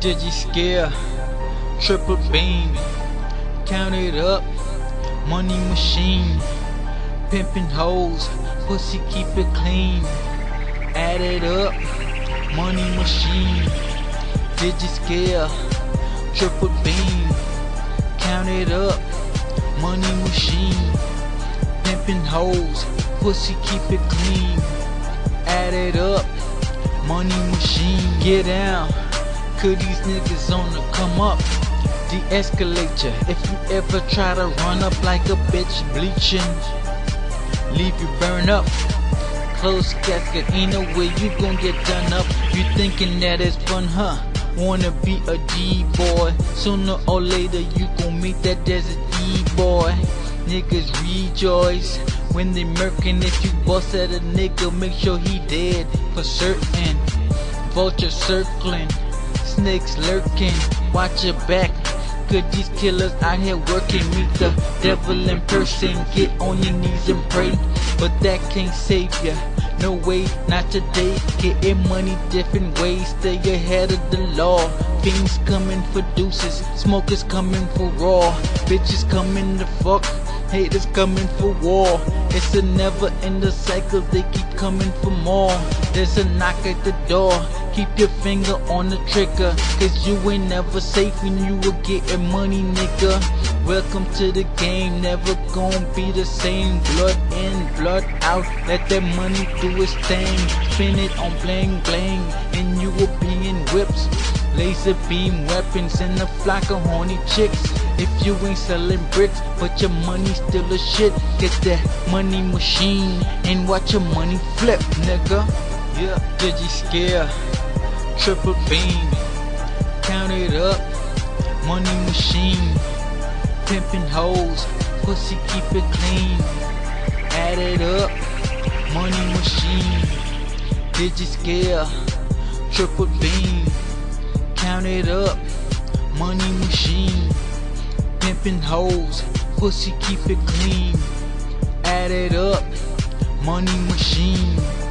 Digi scale, triple beam, count it up, money machine, pimping hoes, pussy keep it clean, add it up, money machine, Digi scale, triple beam, count it up, money machine, pimping hoes, pussy keep it clean, add it up, money machine, get down. Could these niggas on the come up? De-escalate ya if you ever try to run up like a bitch bleaching. Leave you burn up. Close casket, ain't no way you gon' get done up. You thinking that it's fun, huh? Wanna be a D-boy. Sooner or later you gon' meet that desert E-boy. Niggas rejoice when they murkin'. If you bust at a nigga, make sure he dead for certain. Vulture circling snakes lurking. Watch your back. Cause these killers out here working. Meet the devil in person. Get on your knees and pray. But that can't save ya. No way, not today. Getting money different ways. Stay ahead of the law. Fiends coming for deuces. Smokers coming for raw. Bitches coming to fuck. Haters coming for war. It's a never ending cycle. They keep coming for more. There's a knock at the door. Keep your finger on the trigger, cause you ain't never safe when you were getting money, nigga. Welcome to the game, never gonna be the same. Blood in, blood out, let that money do its thing. Spin it on bling bling, and you will be in whips. Laser beam weapons and a flock of horny chicks. If you ain't selling bricks, but your money still a shit, get that money machine and watch your money flip, nigga. Yeah, digi scale? Triple beam, count it up, money machine, pimping hoes, pussy keep it clean, add it up, money machine, digi scale, triple beam, count it up, money machine, pimping hoes, pussy keep it clean, add it up, money machine.